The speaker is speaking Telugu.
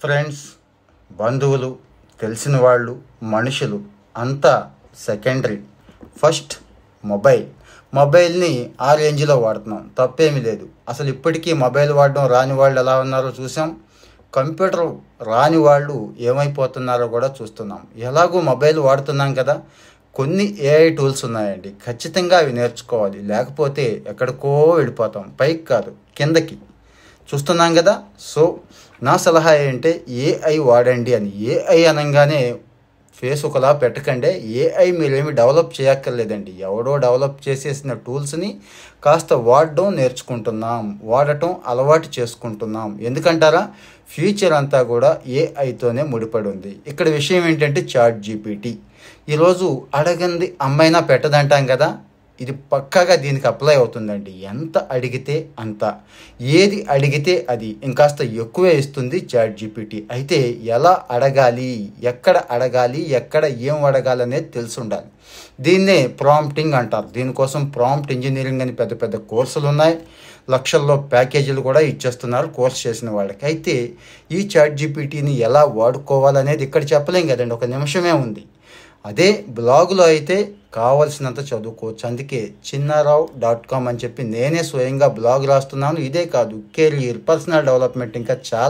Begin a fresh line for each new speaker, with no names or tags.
ఫ్రెండ్స్ బంధువులు తెలిసిన వాళ్ళు మనుషులు అంతా సెకండరీ. First mobile. మొబైల్ని ఆ రేంజ్లో వాడుతున్నాం. తప్పేమీ లేదు. అసలు ఇప్పటికీ మొబైల్ వాడడం రాని వాళ్ళు ఎలా ఉన్నారో చూసాం. కంప్యూటర్ రాని వాళ్ళు ఏమైపోతున్నారో కూడా చూస్తున్నాం. ఎలాగో మొబైల్ వాడుతున్నాం కదా. కొన్ని ఏఐ టూల్స్ ఉన్నాయండి. ఖచ్చితంగా అవి నేర్చుకోవాలి. లేకపోతే ఎక్కడికో వెళ్ళిపోతాం. పైకి కాదు. కిందకి. చూస్తున్నాం కదా. సో నా సలహా ఏంటంటే ఏఐ వాడండి అని. ఏఐ అనగానే ఫేస్ ఒకలా పెట్టకండి. ఏఐ మీరేమి డెవలప్ చేయక్కర్లేదండి. ఎవడో డెవలప్ చేసేసిన టూల్స్ని కాస్త వాడడం నేర్చుకుంటున్నాం. వాడటం అలవాటు చేసుకుంటున్నాం. ఎందుకంటారా? ఫ్యూచర్ అంతా కూడా ఏఐతోనే ముడిపడి ఉంది. ఇక్కడ విషయం ఏంటంటే చాట్ జీపీటీ ఈరోజు అడగంది అమ్మైనా పెట్టదంటాం కదా. ఇది పక్కాగా దీనికి అప్లై అవుతుందండి. ఎంత అడిగితే అంత. ఏది అడిగితే అది ఇంకాస్త ఎక్కువే ఇస్తుంది చాట్ జీపీటీ అయితే ఎలా అడగాలి ఎక్కడ అడగాలి ఎక్కడ ఏం అడగాలి అనేది తెలిసి ఉండాలి దీన్నే ప్రాంప్టింగ్ అంటారు. దీనికోసం ప్రాంప్ట్ ఇంజనీరింగ్ అని పెద్ద పెద్ద కోర్సులు ఉన్నాయి లక్షల్లో ప్యాకేజీలు కూడా ఇచ్చేస్తున్నారు కోర్స్ చేసిన వాళ్ళకి. అయితే ఈ చాట్ జీపీటీని ఎలా వాడుకోవాలనేది ఇక్కడ చెప్పలేం కదండి. ఒక నిమిషమే ఉంది. అదే బ్లాగులో అయితే కావలసినంత చదువుకోవచ్చు అందుకే చిన్నారావు డాట్ కామ్ అని చెప్పి నేనే స్వయంగా బ్లాగ్ రాస్తున్నాను. ఇదే కాదు కెరియర్ పర్సనల్ డెవలప్మెంట్ ఇంకా చాలా